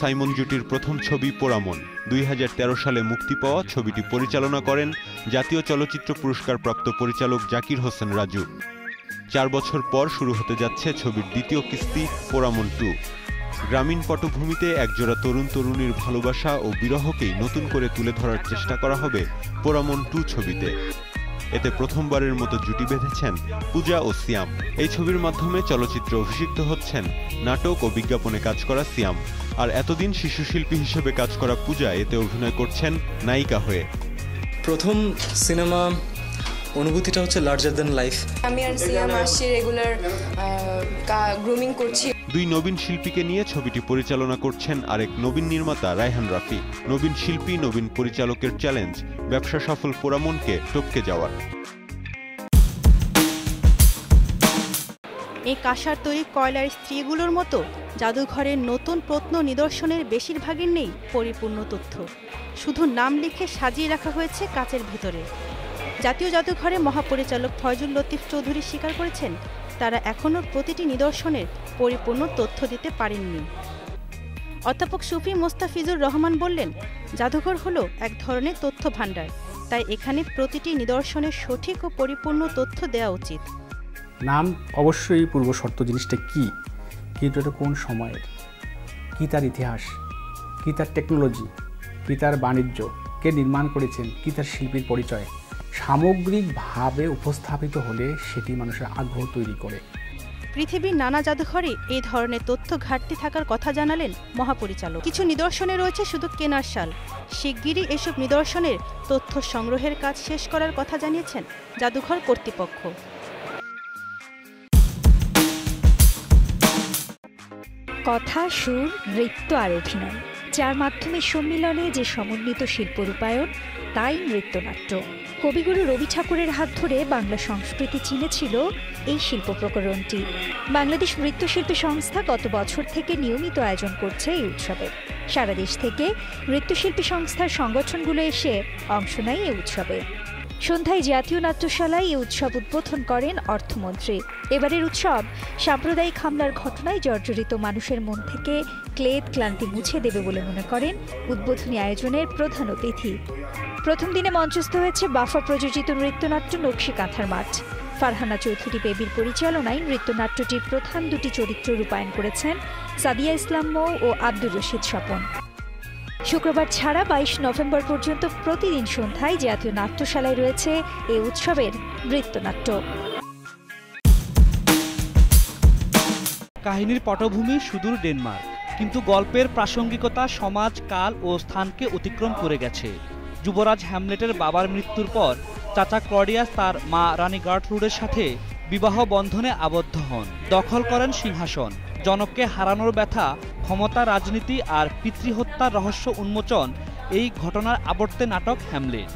Simon জুটির প্রথম ছবি পোড়ামন। দুই সালে মুক্তি পাওয়া ছবিটি পরিচালনা করেন জাতীয় চলচ্চিত্র পুরস্কারপ্রাপ্ত পরিচালক জাকির হোসেন রাজু। চার বছর পর শুরু হতে যাচ্ছে ছবির দ্বিতীয় কিস্তি, পোড়ামন টু। গ্রামীণ পটভূমিতে একজোড়া তরুণ তরুণীর ভালোবাসা ও বিরহকেই নতুন করে তুলে ধরার চেষ্টা করা হবে পোড়ামন টু ছবিতে। এতে প্রথমবারের মতো জুটি বেঁধেছেন পূজা ও সিয়াম। এই ছবির মাধ্যমে চলচ্চিত্রে অভিষিক্ত হচ্ছেন নাটক ও বিজ্ঞাপনে কাজ করা সিয়াম। আর এতদিন শিশু শিল্পী হিসেবে কাজ করা পূজা এতে অভিনয় করছেন নায়িকা হয়ে। প্রথম সিনেমা অনুভূতিটা হচ্ছে লার্জার দ্যান লাইফ আমি আর সিয়াম আসছি রেগুলার গ্রুমিং করছি। দুই নবীন শিল্পীকে নিয়ে ছবিটি পরিচালনা করছেন আরেক নবীন নির্মাতা রায়হান রাফি। নবীন শিল্পী নবীন পরিচালকের চ্যালেঞ্জ ব্যবসা সফল পোড়ামনকে টপকে যাওয়ার। এই কাঁসার তৈরি কয়লার স্ত্রীগুলোর মতো জাদুঘরের নতুন প্রত্ন নিদর্শনের বেশিরভাগের নেই পরিপূর্ণ তথ্য। শুধু নাম লিখে সাজিয়ে রাখা হয়েছে কাচের ভেতরে। জাতীয় জাদুঘরে মহাপরিচালক ফয়জুল লতিফ চৌধুরী স্বীকার করেছেন, তারা এখনও প্রতিটি নিদর্শনের পরিপূর্ণ তথ্য দিতে পারেননি। অধ্যাপক সুফি মোস্তাফিজুর রহমান বললেন, জাদুঘর হলো এক ধরনের তথ্য ভাণ্ডার তাই এখানে প্রতিটি নিদর্শনের সঠিক ও পরিপূর্ণ তথ্য দেওয়া উচিত। নাম অবশ্যই পূর্ব শর্ত জিনিসটা কি? কিন্তু এটা কোন সময়ের? কী তার ইতিহাস? কী তার টেকনোলজি? কী তার বাণিজ্য? কে নির্মাণ করেছেন? কী তার শিল্পীর পরিচয়? সামগ্রিকভাবে উপস্থাপিত হলে সেটি মানুষের আগ্রহ তৈরি করে। পৃথিবীর নানা জাদুঘরে এই ধরনের তথ্য ঘাটতি থাকার কথা জানালেন মহাপরিচালক। কিছু নিদর্শনে রয়েছে শুধু কেনার সাল শিগগিরই এসব নিদর্শনের তথ্য সংগ্রহের কাজ শেষ করার কথা জানিয়েছেন জাদুঘর কর্তৃপক্ষ। কথা সুর নৃত্য আর অভিনয়। যার মাধ্যমে সম্মিলনে যে সমন্বিত শিল্প রূপায়ণ, তাই নৃত্যনাট্য। কবিগুরু রবি ঠাকুরের হাত ধরে বাংলা সংস্কৃতি চিনেছিল এই শিল্প প্রকরণটি। বাংলাদেশ নৃত্যশিল্পী সংস্থা গত বছর থেকে নিয়মিত আয়োজন করছে এই উৎসবে। সারা দেশ থেকে নৃত্যশিল্পী সংস্থার সংগঠনগুলো এসে অংশ নেয় এই উৎসবে। সন্ধ্যায় জাতীয় নাট্যশালায় এই উৎসব উদ্বোধন করেন অর্থমন্ত্রী। এবারের উৎসব সাম্প্রদায়িক হামলার ঘটনায় জর্জরিত মানুষের মন থেকে ক্লেদ, ক্লান্তি মুছে দেবে বলে মনে করেন উদ্বোধনী আয়োজনের প্রধান অতিথি। প্রথম দিনে মঞ্চস্থ হয়েছে বাফা প্রযোজিত নৃত্যনাট্য নকশি কাঁথার মাঠ। ফারহানা চৌধুরী বেবির পরিচালনায় নৃত্যনাট্যটির প্রধান দুটি চরিত্র রূপায়ণ করেছেন সাদিয়া ইসলাম মৌ ও আব্দুর রশিদ স্বপন। শুক্রবার ছাড়া বাইশ নভেম্বর পর্যন্ত প্রতিদিন সন্ধ্যায় জাতীয় নাট্যশালায় রয়েছে এই উৎসবের নৃত্যনাট্য। কাহিনীর পটভূমি সুদূর ডেনমার্ক, কিন্তু গল্পের প্রাসঙ্গিকতা সমাজ, কাল ও স্থানকে অতিক্রম করে গেছে। যুবরাজ হ্যামলেটের বাবার মৃত্যুর পর চাচা ক্লডিয়াস তার মা রানী গার্টরুডের সাথে বিবাহ বন্ধনে আবদ্ধ হন। দখল করেন সিংহাসন। জনককে হারানোর ব্যথা, ক্ষমতা, রাজনীতি আর পিতৃহত্যার রহস্য উন্মোচন এই ঘটনার আবর্তে নাটক হ্যামলেট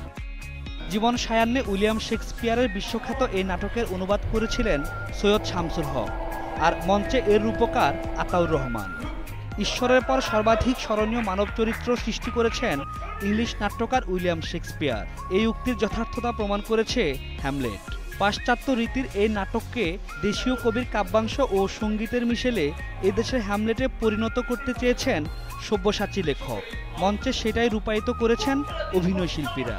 জীবন সায়ান্নে উইলিয়াম শেক্সপিয়ারের বিশ্বখ্যাত এই নাটকের অনুবাদ করেছিলেন সৈয়দ শামসুল হক আর মঞ্চে এর রূপকার আতাউর রহমান। ঈশ্বরের পর সর্বাধিক স্মরণীয় মানব চরিত্র সৃষ্টি করেছেন ইংলিশ নাট্যকার উইলিয়াম শেক্সপিয়ার। এই উক্তির যথার্থতা প্রমাণ করেছে হ্যামলেট। পাশ্চাত্য রীতির এই নাটককে দেশীয় কবির কাব্যাংশ ও সঙ্গীতের মিশেলে এদেশের হ্যামলেটে পরিণত করতে চেয়েছেন সব্যসাচী লেখক। মঞ্চে সেটাই রূপায়িত করেছেন অভিনয় শিল্পীরা